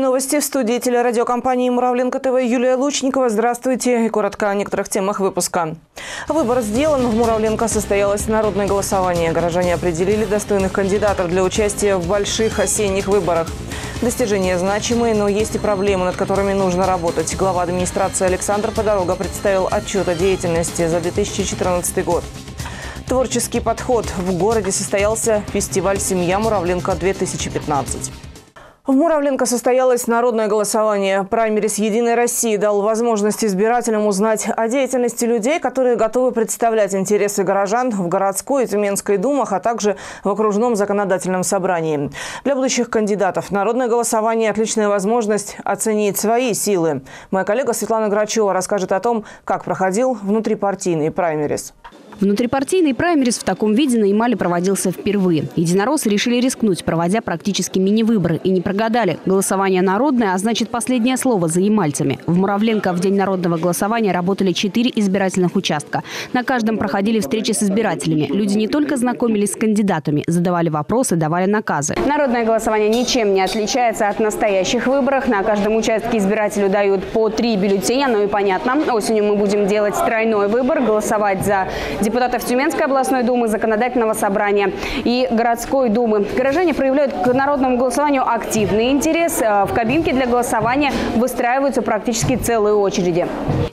Новости в студии телерадиокомпании «Муравленко ТВ» Юлия Лучникова. Здравствуйте. И коротко о некоторых темах выпуска. Выбор сделан. В Муравленко состоялось народное голосование. Горожане определили достойных кандидатов для участия в больших осенних выборах. Достижения значимые, но есть и проблемы, над которыми нужно работать. Глава администрации Александр Подорога представил отчет о деятельности за 2014 год. Творческий подход. В городе состоялся фестиваль «Семья Муравленко-2015». В Муравленко состоялось народное голосование. Праймерис «Единой России» дал возможность избирателям узнать о деятельности людей, которые готовы представлять интересы горожан в городской и Тюменской думах, а также в окружном законодательном собрании. Для будущих кандидатов народное голосование – отличная возможность оценить свои силы. Моя коллега Светлана Грачева расскажет о том, как проходил внутрипартийный праймерис. Внутрипартийный праймерис в таком виде на Ямале проводился впервые. Единороссы решили рискнуть, проводя практически мини-выборы. И не прогадали. Голосование народное, а значит последнее слово за ямальцами. В Муравленко в день народного голосования работали четыре избирательных участка. На каждом проходили встречи с избирателями. Люди не только знакомились с кандидатами, задавали вопросы, давали наказы. Народное голосование ничем не отличается от настоящих выборов. На каждом участке избирателю дают по три бюллетеня. Ну и понятно, осенью мы будем делать тройной выбор, голосовать за депутатов Тюменской областной думы, законодательного собрания и городской думы. Горожане проявляют к народному голосованию активный интерес. Э, в кабинке для голосования выстраиваются практически целые очереди.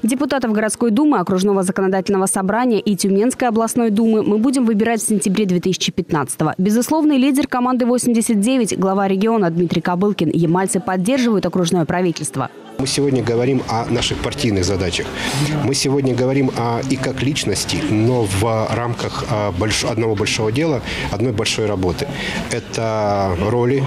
Депутатов городской думы, окружного законодательного собрания и Тюменской областной думы мы будем выбирать в сентябре 2015 -го. Безусловный лидер команды 89, глава региона Дмитрий Кобылкин. Ямальцы поддерживают окружное правительство. Мы сегодня говорим о наших партийных задачах. Мы сегодня говорим о, и как личности, но в рамках а, одного большого дела, одной большой работы. Это роли,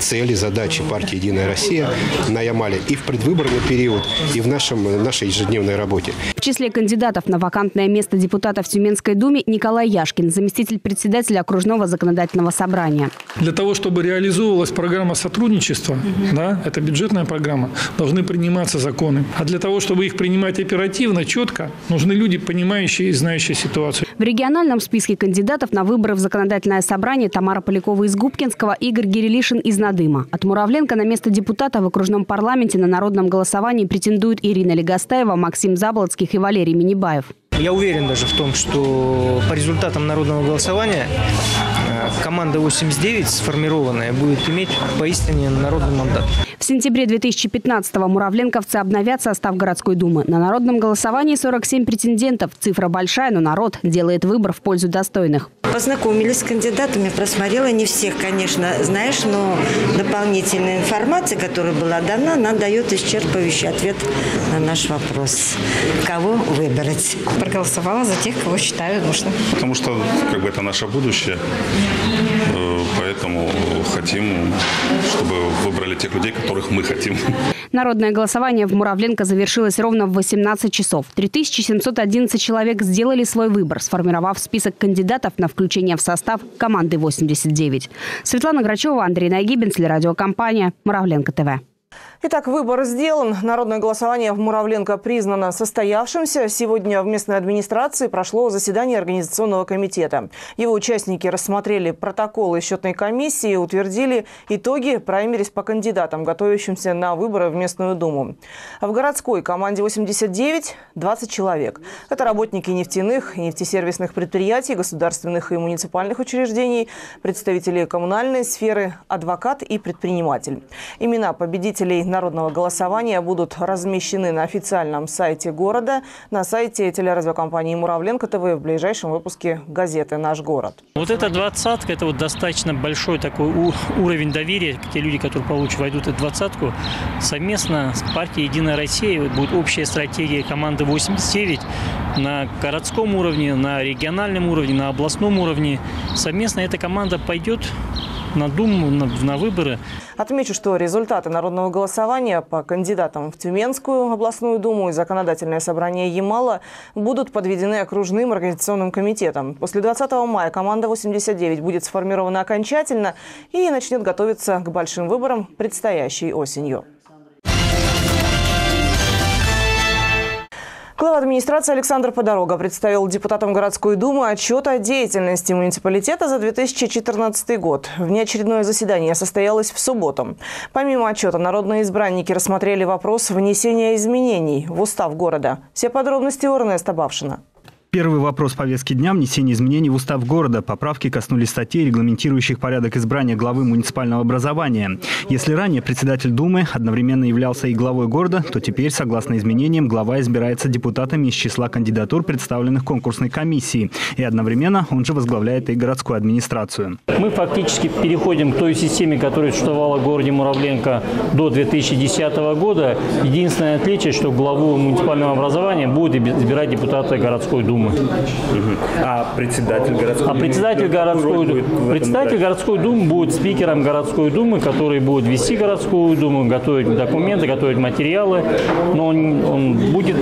цели, задачи партии «Единая Россия» на Ямале и в предвыборный период, и в нашем, нашей ежедневной работе. В числе кандидатов на вакантное место депутата в Тюменской думе Николай Яшкин, заместитель председателя окружного законодательного собрания. Для того, чтобы реализовывалась программа сотрудничества, угу. да, это бюджетная программа, должны приниматься законы. А для того, чтобы их принимать оперативно, четко, нужны люди, понимающие и знающие ситуацию. В региональном списке кандидатов на выборы в законодательное собрание Тамара Полякова из Губкинского, Игорь Гирилишин из Надыма. От Муравленко на место депутата в окружном парламенте на народном голосовании претендуют Ирина Легостаева, Максим Заблоцких и Валерий Минибаев. Я уверен даже в том, что по результатам народного голосования э, команда 89 сформированная будет иметь поистине народный мандат. В сентябре 2015-го муравленковцы обновят состав городской думы. На народном голосовании 47 претендентов. Цифра большая, но народ делает выбор в пользу достойных. Познакомились с кандидатами, просмотрела не всех, конечно, знаешь, но дополнительная информация, которая была дана, она дает исчерпывающий ответ на наш вопрос. Кого выбрать? Проголосовала за тех, кого считаю нужным. Потому что как бы это наше будущее, э, поэтому хотим, чтобы выбрали тех людей, которых мы хотим. Народное голосование в Муравленко завершилось ровно в 18 часов. 3711 человек сделали свой выбор, сформировав список кандидатов на включение в состав команды 89. Светлана Грачева, Андрей Нагибин, телерадиокомпания «Муравленко ТВ». Итак, выбор сделан. Народное голосование в Муравленко признано состоявшимся. Сегодня в местной администрации прошло заседание Организационного комитета. Его участники рассмотрели протоколы счетной комиссии и утвердили итоги праймерис по кандидатам, готовящимся на выборы в местную думу. В городской команде 89 – 20 человек. Это работники нефтяных и нефтесервисных предприятий, государственных и муниципальных учреждений, представители коммунальной сферы, адвокат и предприниматель. Имена победителей народного голосования будут размещены на официальном сайте города, на сайте телерадиокомпании «Муравленко ТВ» в ближайшем выпуске газеты «Наш город». Вот эта двадцатка – это вот достаточно большой такой уровень доверия. Те люди, которые получат, войдут в двадцатку, совместно с партией «Единая Россия» будет общая стратегия команды 89 на городском уровне, на региональном уровне, на областном уровне. Совместно эта команда пойдет на Думу, на, на выборы. Отмечу, что результаты народного голосования по кандидатам в Тюменскую областную думу и законодательное собрание Ямала будут подведены окружным организационным комитетом. После 20 мая команда 89 будет сформирована окончательно и начнет готовиться к большим выборам предстоящей осенью. Глава администрации Александр Подорога представил депутатам городской думы отчет о деятельности муниципалитета за 2014 год. Внеочередное заседание состоялось в субботу. Помимо отчета, народные избранники рассмотрели вопрос внесения изменений в устав города. Все подробности у Эрнеста Бавшина. Первый вопрос повестки дня – внесение изменений в устав города. Поправки коснулись статей, регламентирующих порядок избрания главы муниципального образования. Если ранее председатель Думы одновременно являлся и главой города, то теперь, согласно изменениям, глава избирается депутатами из числа кандидатур, представленных конкурсной комиссией. И одновременно он же возглавляет и городскую администрацию. Мы фактически переходим к той системе, которая существовала в городе Муравленко до 2010 года. Единственное отличие, что главу муниципального образования будут избирать депутаты городской думы. Думы. А председатель городской а председатель городской, председатель городской думы будет спикером городской думы, который будет вести городскую думу, готовить документы, готовить материалы, но он, он будет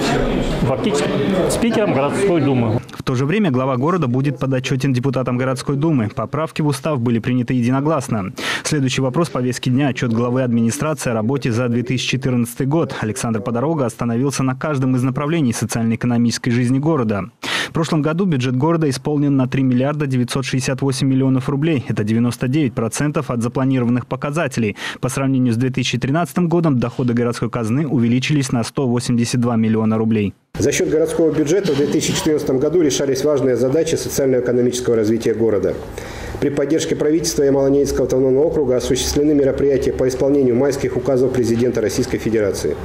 фактически спикером городской думы. В то же время глава города будет подотчетен депутатам городской думы. Поправки в устав были приняты единогласно. Следующий вопрос повестки дня – отчет главы администрации о работе за 2014 год. Александр Подорога остановился на каждом из направлений социально-экономической жизни города. В прошлом году бюджет города исполнен на 3 миллиарда 968 миллионов рублей. Это 99% от запланированных показателей. По сравнению с 2013 годом доходы городской казны увеличились на 182 миллиона рублей. За счет городского бюджета в 2014 году решались важные задачи социально-экономического развития города. При поддержке правительства Ямало-Ненецкого автономного округа осуществлены мероприятия по исполнению майских указов президента Российской Федерации.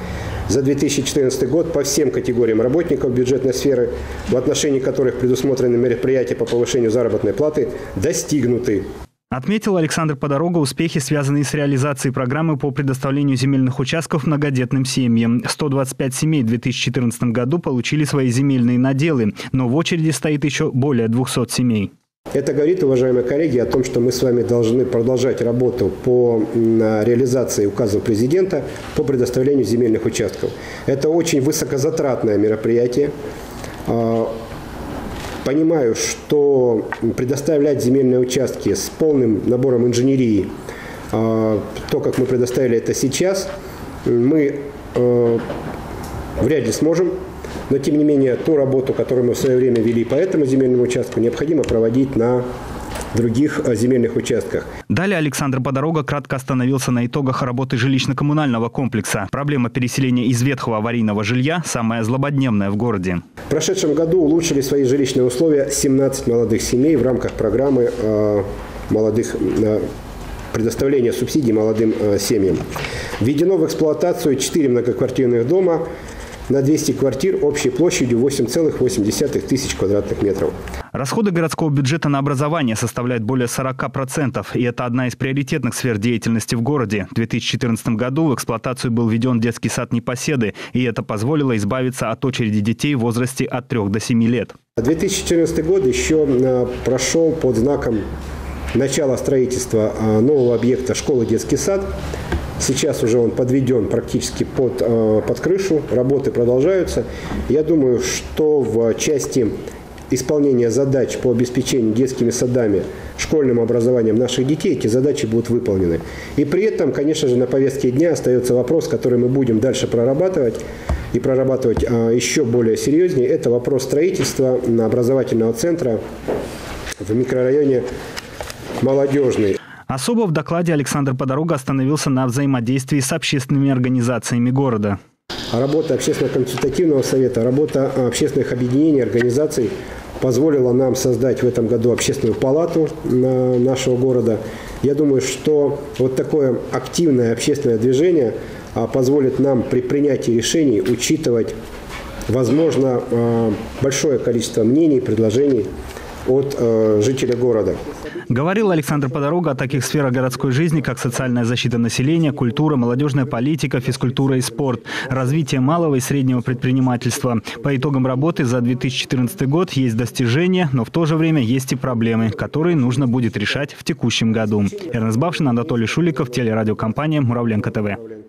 За 2014 год по всем категориям работников бюджетной сферы, в отношении которых предусмотрены мероприятия по повышению заработной платы, достигнуты. Отметил Александр Подорога успехи, связанные с реализацией программы по предоставлению земельных участков многодетным семьям. 125 семей в 2014 году получили свои земельные наделы, но в очереди стоит еще более 200 семей. Это говорит, уважаемые коллеги, о том, что мы с вами должны продолжать работу по реализации указа президента по предоставлению земельных участков. Это очень высокозатратное мероприятие. А, понимаю, что предоставлять земельные участки с полным набором инженерии, а, то, как мы предоставили это сейчас, мы а, вряд ли сможем. Но, тем не менее, ту работу, которую мы в свое время вели по этому земельному участку, необходимо проводить на других э, земельных участках. Далее Александр Подорога кратко остановился на итогах работы жилищно-коммунального комплекса. Проблема переселения из ветхого аварийного жилья самая злободневная в городе. В прошедшем году улучшили свои жилищные условия 17 молодых семей в рамках программы э, молодых э, предоставления субсидий молодым э, семьям. Введено в эксплуатацию 4 многоквартирных дома на 200 квартир общей площадью 8,8 тысяч квадратных метров. Расходы городского бюджета на образование составляют более 40%, и это одна из приоритетных сфер деятельности в городе. В 2014 году в эксплуатацию был введен детский сад Непоседы, и это позволило избавиться от очереди детей в возрасте от 3 до 7 лет. 2014 год еще э, прошел под знаком начала строительства э, нового объекта школы «Детский сад». Сейчас уже он подведен практически под, э, под крышу, работы продолжаются. Я думаю, что в части исполнения задач по обеспечению детскими садами, школьным образованием наших детей, эти задачи будут выполнены. И при этом, конечно же, на повестке дня остается вопрос, который мы будем дальше прорабатывать и прорабатывать а, еще более серьезнее. Это вопрос строительства образовательного центра в микрорайоне Молодежный. Особо в докладе Александр Подорога остановился на взаимодействии с общественными организациями города. Работа общественно-консультативного совета, работа общественных объединений, организаций позволила нам создать в этом году общественную палату нашего города. Я думаю, что вот такое активное общественное движение а, позволит нам при принятии решений учитывать, возможно, а, большое количество мнений, предложений от а, жителей города. Говорил Александр Подорога о таких сферах городской жизни, как социальная защита населения, культура, молодежная политика, физкультура и спорт, развитие малого и среднего предпринимательства. По итогам работы за 2014 год есть достижения, но в то же время есть и проблемы, которые нужно будет решать в текущем году. Эрнест Бавшин, Анатолий Шуликов, телерадиокомпания «Муравленко ТВ».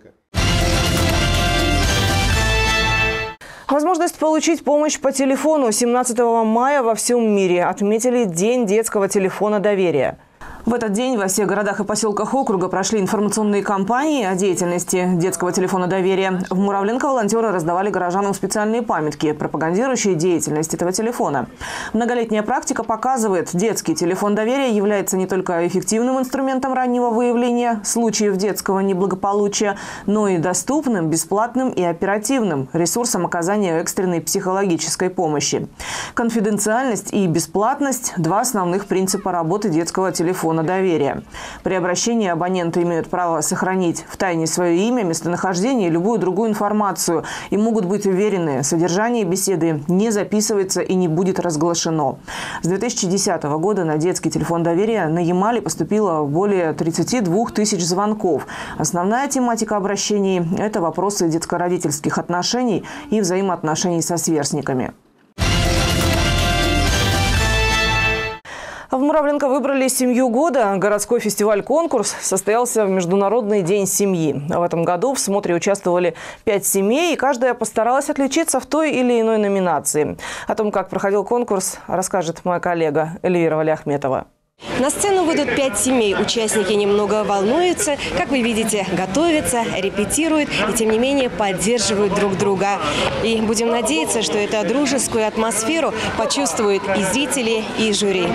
Возможность получить помощь по телефону 17 мая во всем мире отметили День детского телефона доверия. В этот день во всех городах и поселках округа прошли информационные кампании о деятельности детского телефона доверия. В Муравленко волонтеры раздавали горожанам специальные памятки, пропагандирующие деятельность этого телефона. Многолетняя практика показывает, детский телефон доверия является не только эффективным инструментом раннего выявления случаев детского неблагополучия, но и доступным, бесплатным и оперативным ресурсом оказания экстренной психологической помощи. Конфиденциальность и бесплатность – два основных принципа работы детского телефона телефона доверия. При обращении абоненты имеют право сохранить в тайне свое имя, местонахождение и любую другую информацию и могут быть уверены, содержание беседы не записывается и не будет разглашено. С 2010 года на детский телефон доверия на Ямале поступило более 32 тысяч звонков. Основная тематика обращений – это вопросы детско-родительских отношений и взаимоотношений со сверстниками. Муравленко выбрали семью года. Городской фестиваль-конкурс состоялся в Международный день семьи. В этом году в смотре участвовали пять семей, и каждая постаралась отличиться в той или иной номинации. О том, как проходил конкурс, расскажет моя коллега Эльвира Валиахметова. На сцену выйдут пять семей. Участники немного волнуются. Как вы видите, готовятся, репетируют и, тем не менее, поддерживают друг друга. И будем надеяться, что эту дружескую атмосферу почувствуют и зрители, и жюри.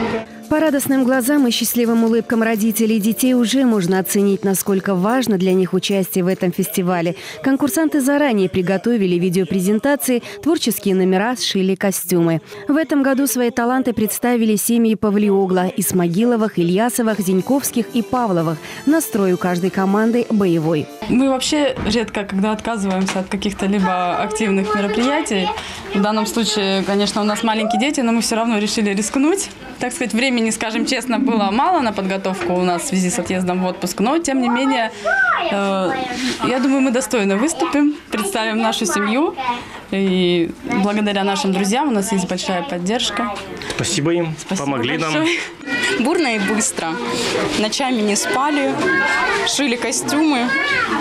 По радостным глазам и счастливым улыбкам родителей и детей уже можно оценить, насколько важно для них участие в этом фестивале. Конкурсанты заранее приготовили видеопрезентации, творческие номера, сшили костюмы. В этом году свои таланты представили семьи Павлиогла, Исмагиловых, Ильясовых, Зиньковских и Павловых. Настрой у каждой команды боевой. Мы вообще редко, когда отказываемся от каких-то либо активных мероприятий. В данном случае, конечно, у нас маленькие дети, но мы все равно решили рискнуть. Так сказать, времени, скажем честно, было мало на подготовку у нас в связи с отъездом в отпуск. Но, тем не менее, э, я думаю, мы достойно выступим, представим нашу семью. И благодаря нашим друзьям у нас есть большая поддержка. Спасибо им, Спасибо помогли большое. нам. Бурно и быстро. Ночами не спали, шили костюмы.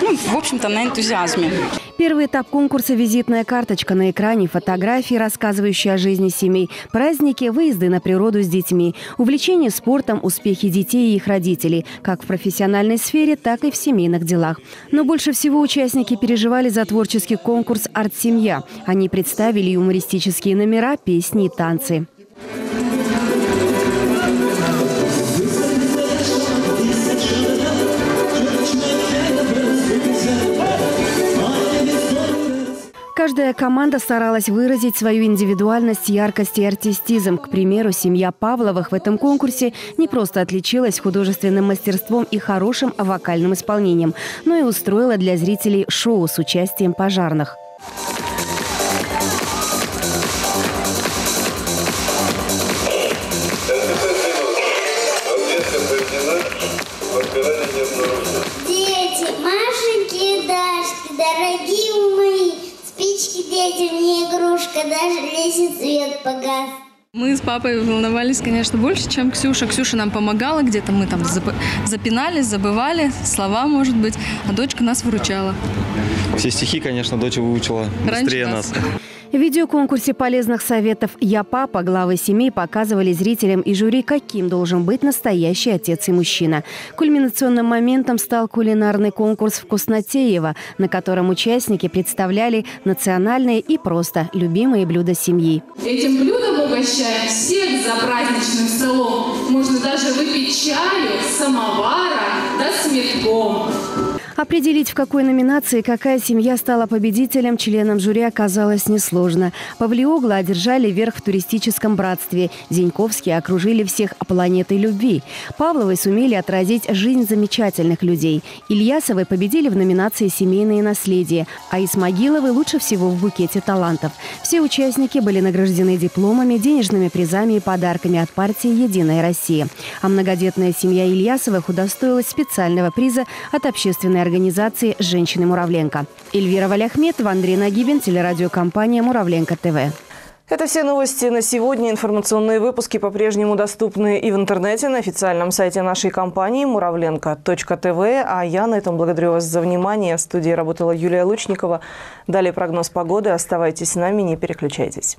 Ну, в общем-то, на энтузиазме. Первый этап конкурса – визитная карточка на экране, фотографии, рассказывающие о жизни семей, праздники, выезды на природу с детьми, увлечение спортом, успехи детей и их родителей, как в профессиональной сфере, так и в семейных делах. Но больше всего участники переживали за творческий конкурс «Арт-семья». Они представили юмористические номера, песни и танцы. Каждая команда старалась выразить свою индивидуальность, яркость и артистизм. К примеру, семья Павловых в этом конкурсе не просто отличилась художественным мастерством и хорошим вокальным исполнением, но и устроила для зрителей шоу с участием пожарных. Погас. Мы с папой волновались, конечно, больше, чем Ксюша. Ксюша нам помогала, где-то мы там зап- запинались, забывали слова, может быть, а дочка нас выручала. Все стихи, конечно, дочь выучила Раньше быстрее нас. нас. В видеоконкурсе полезных советов «Я папа» главы семей показывали зрителям и жюри, каким должен быть настоящий отец и мужчина. Кульминационным моментом стал кулинарный конкурс «Вкуснотеево», на котором участники представляли национальные и просто любимые блюда семьи. Этим блюдом угощаем всех за праздничным столом. Можно даже выпить чаю, самовара, да с метком. Определить, в какой номинации какая семья стала победителем, членам жюри оказалось несложно. Павлиогла одержали верх в туристическом братстве. Зиньковские окружили всех планетой любви. Павловы сумели отразить жизнь замечательных людей. Ильясовы победили в номинации «Семейное наследие», а Исмагиловы лучше всего в букете талантов. Все участники были награждены дипломами, денежными призами и подарками от партии «Единая Россия». А многодетная семья Ильясовых удостоилась специального приза от общественной организации «Женщины Муравленко». Эльвира Валяхметова, Андрей Нагибин, телерадиокомпания «Муравленко ТВ». Это все новости на сегодня. Информационные выпуски по-прежнему доступны и в интернете на официальном сайте нашей компании муравленко.тв. А я на этом благодарю вас за внимание. В студии работала Юлия Лучникова. Далее прогноз погоды. Оставайтесь с нами, не переключайтесь.